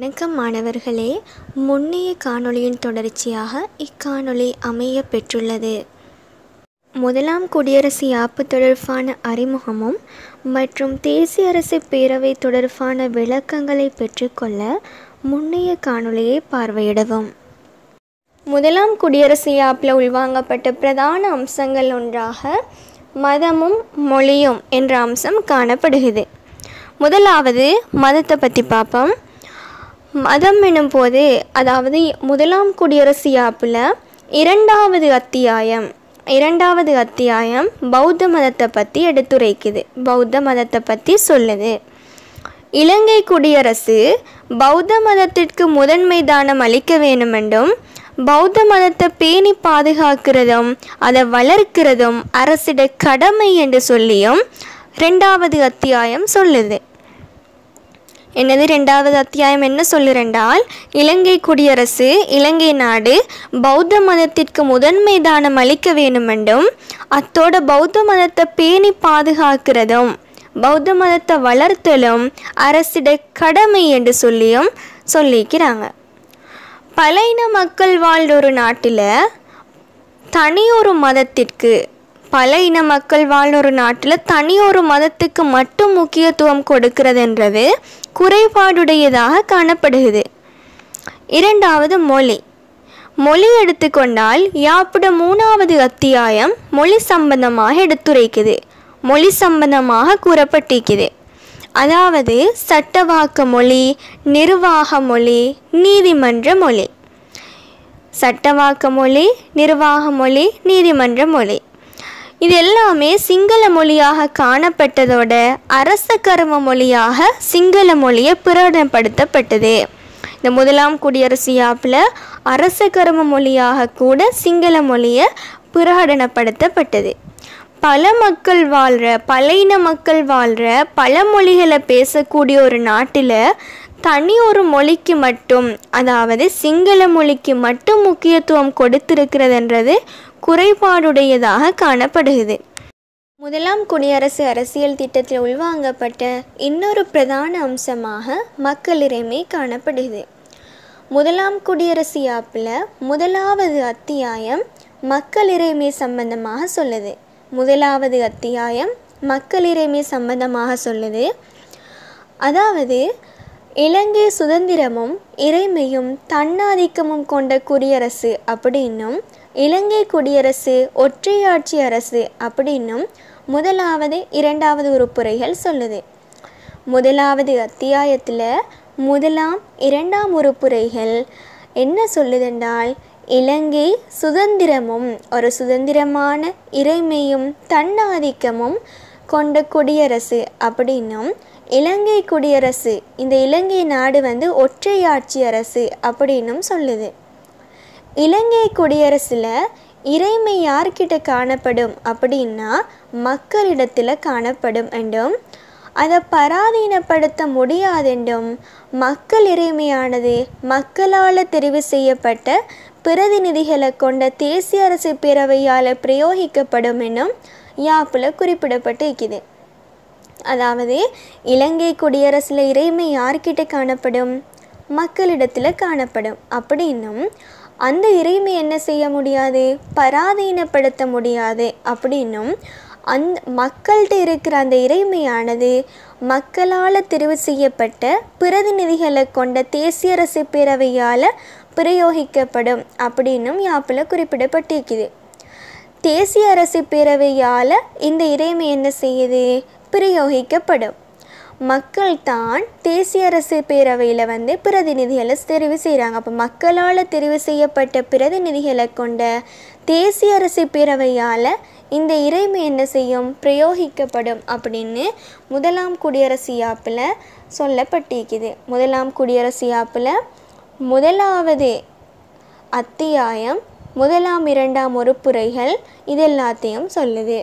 வணக்கம் மாணவர்களே. முன்னைய காணொளியின் தொடர்ச்சியாக இக்காணொளி அமைய பெற்றுள்ளது. முதலாம் குடியரசு யாப்பு தொடர்பான அறிமுகமும் மற்றும் தேசிய அரசு பேரவை தொடர்பான விளக்கங்களை பெற்றுக்கொள்ள முன்னைய காணொளியை பார்வையிடவும். முதலாம் குடியரசு யாப்பில் உள்வாங்கப்பட்ட பிரதான அம்சங்கள் ஒன்றாக மதமும் மொழியும் என்ற அம்சம் காணப்படுகிறது. முதலாவது மதத்தை பற்றி பார்ப்போம். மதம் எனும் போது அதாவது முதலாம் குடியரசு யாப்பில் இரண்டாவது அத்தியாயம் இரண்டாவது அத்தியாயம் பௌத்த மதத்தை பற்றி எடுத்துரைக்குது. பௌத்த மதத்தை பற்றி சொல்லுது. இலங்கை குடியரசு பௌத்த மதத்திற்கு முதன்மை தானம் அளிக்க வேண்டுமென்றும் பௌத்த மதத்தை பேணி பாதுகாக்கிறதும் அதை வளர்க்கிறதும் அரசிட கடமை என்று சொல்லியும் ரெண்டாவது அத்தியாயம் சொல்லுது. என்னது ரெண்டாவது அத்தியாயம் என்ன சொல்லுறென்றால் இலங்கை குடியரசு இலங்கை நாடு பௌத்த மதத்திற்கு முதன்மை தானம் அளிக்க வேண்டுமென்றும் அத்தோட பௌத்த மதத்தை பேணி பாதுகாக்கிறதும் பௌத்த மதத்தை வளர்த்தலும் அரசிட கடமை என்று சொல்லியும் சொல்லிக்கிறாங்க பல இன மக்கள் வாழ்ந்த ஒரு நாட்டில் தனியொரு மதத்திற்கு பல இன மக்கள் வாழ்ந்த ஒரு நாட்டில் ஒரு மதத்துக்கு மட்டும் முக்கியத்துவம் கொடுக்கிறதுன்றது குறைபாடுடையதாக காணப்படுகிறது. இரண்டாவது மொழி. மொழி எடுத்துக்கொண்டால் யாப்புட மூணாவது அத்தியாயம் மொழி சம்பந்தமாக எடுத்துரைக்குது. மொழி சம்பந்தமாக கூறப்பட்டிருக்குது. அதாவது சட்டவாக்க மொழி நிர்வாக மொழி நீதிமன்ற மொழி. சட்டவாக்க மொழி நிர்வாக மொழி நீதிமன்ற மொழி. இது எல்லாமே சிங்கள மொழியாக காணப்பட்டதோட அரச கரும மொழியாக சிங்கள மொழியை பிரகடனப்படுத்தப்பட்டது இந்த முதலாம் குடியரசு யாப்பில் அரச கரும மொழியாக கூட சிங்கள மொழியை பிரகடனப்படுத்தப்பட்டது பல மக்கள் வாழ்கிற பல இன மக்கள் வாழ்கிற பல மொழிகளை பேசக்கூடிய ஒரு நாட்டில் தனி ஒரு மொழிக்கு மட்டும் அதாவது சிங்கள மொழிக்கு மட்டும் முக்கியத்துவம் கொடுத்திருக்கிறதுன்றது குறைபாடுடையதாக காணப்படுகிறது. முதலாம் குடியரசு அரசியல் திட்டத்தில் உள்வாங்கப்பட்ட இன்னொரு பிரதான அம்சமாக மக்களிறைமை காணப்படுகிறது. முதலாம் குடியரசு யாப்பில் முதலாவது அத்தியாயம் மக்களிறைமை சம்பந்தமாக சொல்லுது. முதலாவது அத்தியாயம் மக்களிறைமை சம்பந்தமாக சொல்லுது. அதாவது இலங்கை சுதந்திரமும் இறைமையும் தன்னாதிக்கமும் கொண்ட குடியரசு அப்படின்னும் இலங்கை குடியரசு ஒற்றையாட்சி அரசு அப்படின்னும் முதலாவது இரண்டாவது உறுப்புரைகள் சொல்லுது. முதலாவது அத்தியாயத்தில் முதலாம் இரண்டாம் உறுப்புரைகள் என்ன சொல்லுதென்றால் இலங்கை சுதந்திரமும் ஒரு சுதந்திரமான இறைமையும் தன்னாதிக்கமும் கொண்ட குடியரசு அப்படின்னும் இலங்கை குடியரசு. இந்த இலங்கை நாடு வந்து ஒற்றையாட்சி அரசு அப்படின்னும் சொல்லுது. இலங்கை குடியரசில் இறைமை யார்கிட்ட காணப்படும் அப்படின்னா மக்களிடத்தில் காணப்படும் என்றும் அதை பராதீனப்படுத்த முடியாதென்றும் மக்கள் இறைமையானது மக்களால் தெரிவு செய்யப்பட்ட பிரதிநிதிகளை கொண்ட தேசிய அரசு பேரவையால் பிரயோகிக்கப்படும் என்றும் யாப்பில் குறிப்பிடப்பட்டு இருக்குது அதாவது இலங்கை குடியரசில் இறைமை யார்கிட்ட காணப்படும்? மக்களிடத்தில் காணப்படும். அப்படின்னும் அந்த இறைமை என்ன செய்ய முடியாது? பராதீனப்படுத்த முடியாது. அப்படின்னும் அந் மக்கள்கிட்ட இருக்கிற அந்த இறைமையானது மக்களால் தெரிவு செய்யப்பட்ட பிரதிநிதிகளை கொண்ட தேசிய அரசு பேரவையால் பிரயோகிக்கப்படும். அப்படின்னும் யாப்பில் குறிப்பிடப்பட்டிருக்குது. தேசிய அரசு பேரவையால் இந்த இறைமை என்ன செய்யுது? பிரயோகிக்கப்படும். மக்கள் தான் தேசிய அரசு பேரவையில் வந்து பிரதிநிதிகளை தெரிவு செய்கிறாங்க அப்போ மக்களால் தெரிவு செய்யப்பட்ட பிரதிநிதிகளை கொண்ட தேசிய அரசு பேரவையால் இந்த இறைமை என்ன செய்யும்? பிரயோகிக்கப்படும் அப்படின்னு முதலாம் குடியரசு யாப்பில் சொல்லப்பட்டிருக்குது. முதலாம் குடியரசு யாப்பில் முதலாவது அத்தியாயம் முதலாம் இரண்டாம் உறுப்புரைகள் இது எல்லாத்தையும் சொல்லுது.